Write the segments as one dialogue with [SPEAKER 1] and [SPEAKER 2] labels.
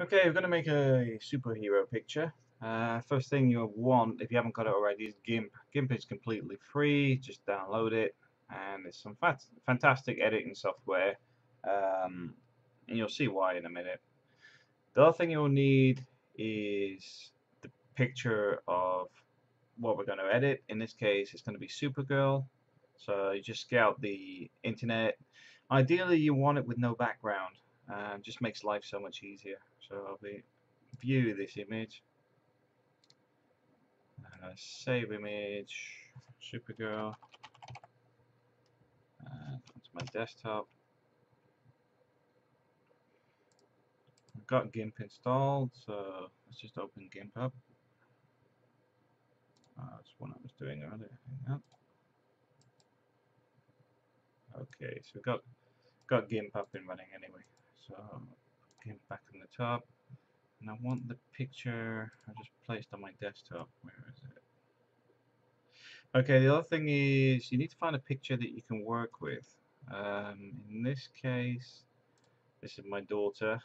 [SPEAKER 1] Okay, we're going to make a superhero picture. Uh, first thing you'll want, if you haven't got it already, is GIMP. GIMP is completely free, just download it, and it's some fat fantastic editing software, um, and you'll see why in a minute. The other thing you'll need is the picture of what we're going to edit. In this case, it's going to be Supergirl. So you just scout the internet. Ideally, you want it with no background. Uh, just makes life so much easier. So I'll be view this image. Uh, save image, Supergirl. Uh, onto my desktop. I've got GIMP installed, so let's just open GIMP up. Uh, that's what I was doing earlier. Hang on. Okay, so we've got got GIMP up and running anyway. So GIMP back on the top. And I want the picture I just placed on my desktop. Where is it? Okay, the other thing is you need to find a picture that you can work with. Um, in this case, this is my daughter.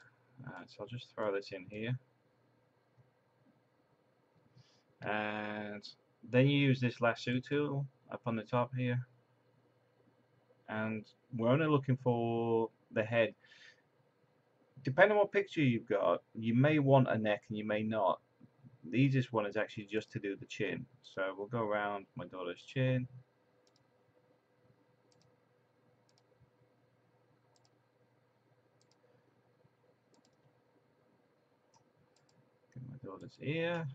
[SPEAKER 1] Uh, so I'll just throw this in here. And then you use this lasso tool up on the top here. And we're only looking for the head depending on what picture you've got, you may want a neck and you may not. The easiest one is actually just to do the chin. So we'll go around my daughter's chin. Get my daughter's ear.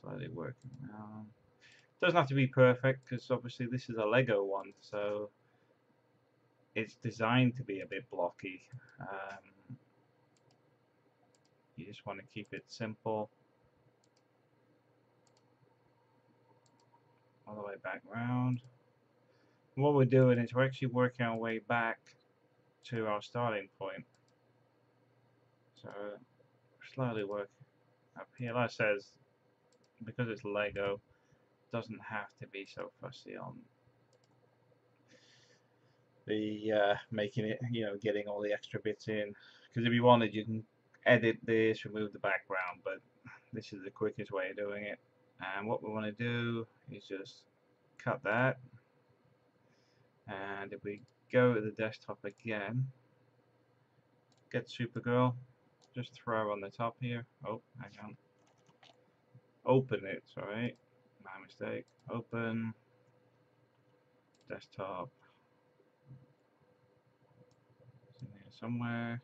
[SPEAKER 1] Slightly working around. Doesn't have to be perfect because obviously this is a Lego one, so it's designed to be a bit blocky. Um, you just want to keep it simple. All the way back round. what we're doing is we're actually working our way back to our starting point. So slowly work up here. Like I says, because it's Lego, doesn't have to be so fussy on the uh, making it, you know, getting all the extra bits in. Because if you wanted, you can edit this, remove the background, but this is the quickest way of doing it. And what we want to do is just cut that. And if we go to the desktop again, get Supergirl, just throw on the top here. Oh, hang on. Open it, sorry. My mistake. Open. Desktop. Somewhere.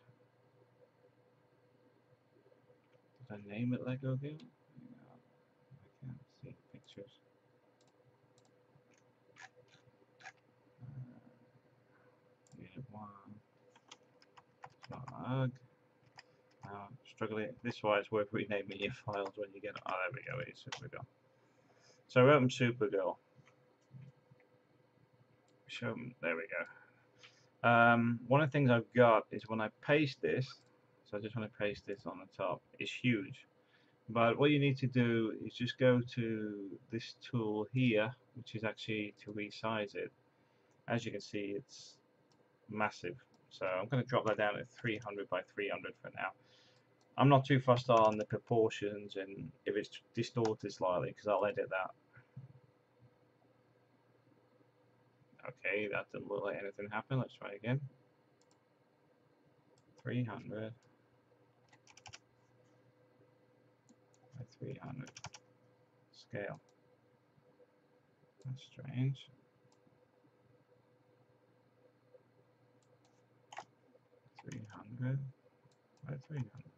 [SPEAKER 1] Did I name it Lego again? No, I can't see pictures. Uh, unit one. Slug. Now, struggling. This is why it's worth renaming your files when you get. Oh, there we go. It's Supergirl. So I wrote Supergirl. Show them. There we go. Um, one of the things I've got is when I paste this, so I just want to paste this on the top, it's huge. But what you need to do is just go to this tool here, which is actually to resize it. As you can see, it's massive. So I'm going to drop that down to 300 by 300 for now. I'm not too fussed on the proportions and if it's distorted slightly because I'll edit that Okay, that didn't look like anything happened. Let's try again. 300 by 300 scale. That's strange. Three hundred by three hundred.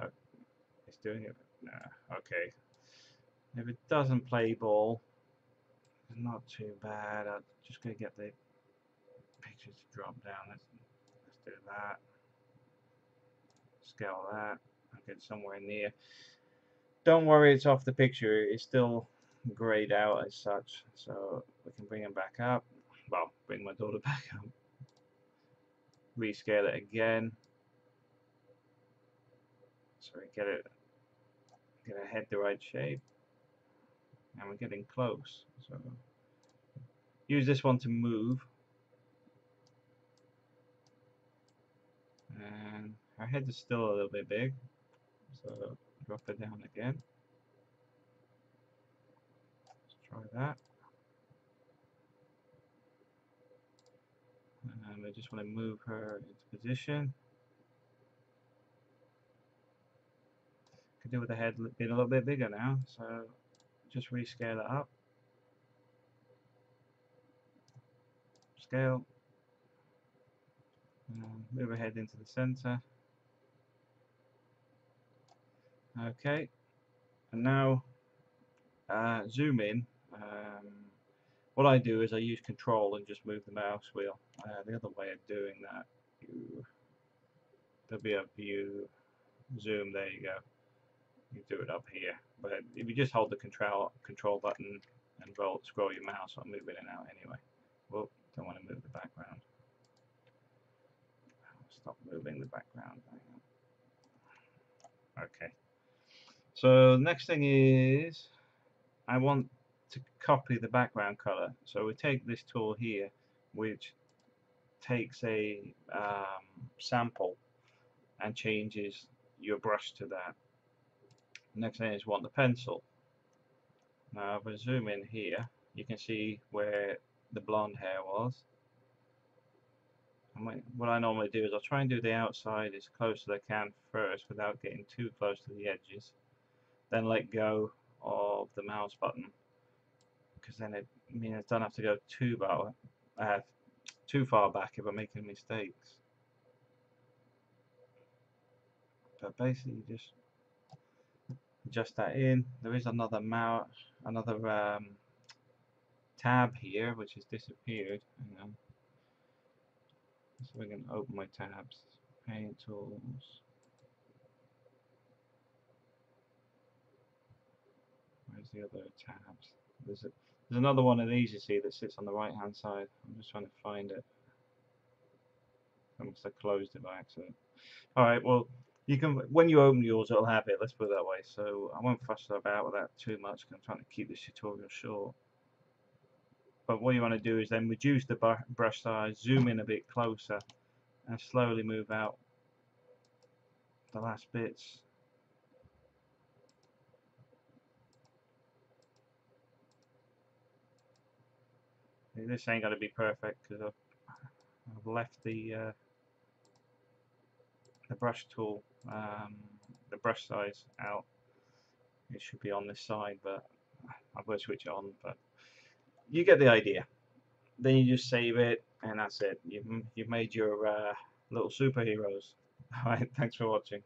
[SPEAKER 1] Oh, it's doing it. Nah, okay. If it doesn't play ball, not too bad. I'm just going to get the pictures to drop down. Let's, let's do that. Scale that. I'll get somewhere near. Don't worry, it's off the picture. It's still grayed out as such. So we can bring them back up. Well, bring my daughter back up. Rescale it again. So we get it, get a head the right shape and we're getting close so use this one to move And her head is still a little bit big, so drop it down again. Let's try that. And I just want to move her into position. Could do with the head being a little bit bigger now, so just rescale it up. Scale. And move her head into the center. Okay, and now uh, zoom in. Um, what I do is I use control and just move the mouse wheel. Uh, the other way of doing that, you, there'll be a view zoom, there you go. You do it up here. But if you just hold the control control button and roll, scroll your mouse, I'll move it in and out anyway. Well, don't want to move the background. Stop moving the background. Okay. So next thing is I want to copy the background color. So we take this tool here, which takes a um, sample and changes your brush to that. Next thing is want the pencil. Now if I zoom in here, you can see where the blonde hair was. And what I normally do is I'll try and do the outside as close as I can first without getting too close to the edges then let go of the mouse button because then it means I don't have to go too far, uh, too far back if I'm making mistakes. But basically, just adjust that in. There is another mouse, another um, tab here which has disappeared. So we can open my tabs. Paint tools. Where's the other tabs? There's a, there's another one of these you see that sits on the right hand side. I'm just trying to find it. I must have closed it by accident. Alright, well you can when you open yours it'll have it, let's put it that way. So I won't fuss about with that too much I'm trying to keep this tutorial short. But what you want to do is then reduce the brush size, zoom in a bit closer and slowly move out the last bits This ain't going to be perfect because I've, I've, left the uh, the brush tool, um, the brush size out. It should be on this side, but got to switch it on. But you get the idea. Then you just save it, and that's it. You've you've made your uh, little superheroes. Alright, thanks for watching.